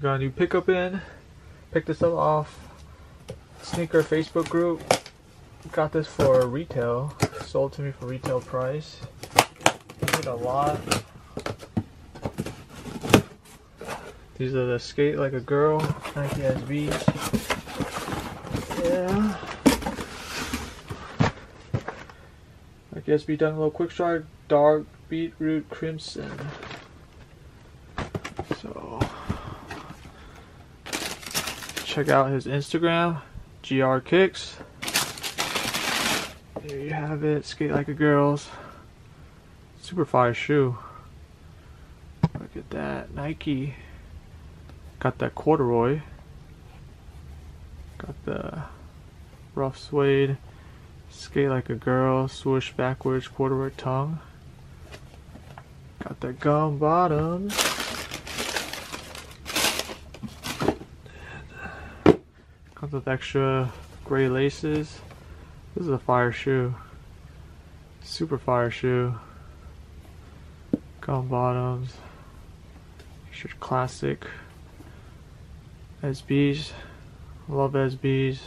Got a new pickup in. Picked this up off sneaker Facebook group. Got this for retail. Sold to me for retail price. Paid a lot. These are the skate like a girl Nike SBs. Yeah. Nike SB Dunk Low quick strike, dark beetroot crimson. So check out his Instagram, GR Kicks. There you have it, skate like a girl's. Super fire shoe. Look at that, Nike. Got that corduroy. Got the rough suede. Skate like a girl, swoosh backwards, corduroy tongue. Got the gum bottoms. Comes with extra gray laces. This is a fire shoe. Super fire shoe. Gum bottoms. Extra classic. SBs. Love SBs.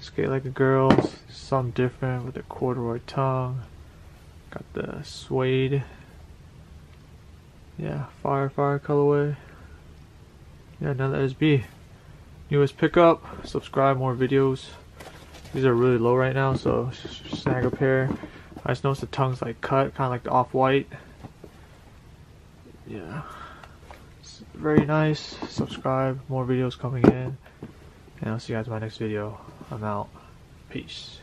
Skate like a girl. Something different with a corduroy tongue. Got the suede. Yeah, fire fire colorway. Yeah, another SB. Newest pickup. Subscribe more videos. These are really low right now, so snag a pair. I just noticed the tongue's like cut, kind of like the off-white. Yeah very nice. Subscribe, more videos coming in. And I'll see you guys in my next video. I'm out. Peace.